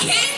can't.